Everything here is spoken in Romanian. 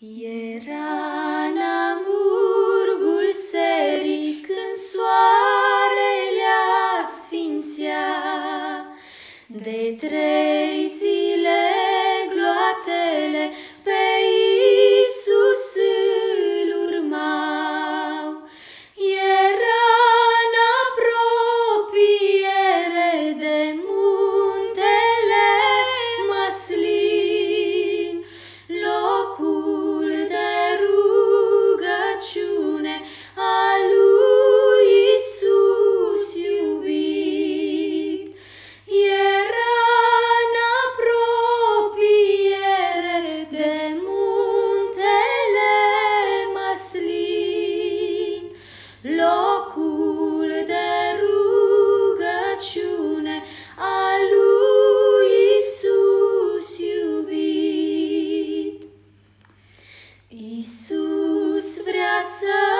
E rana murgul serii când soarele asfințea de trei zile. Isus vrea să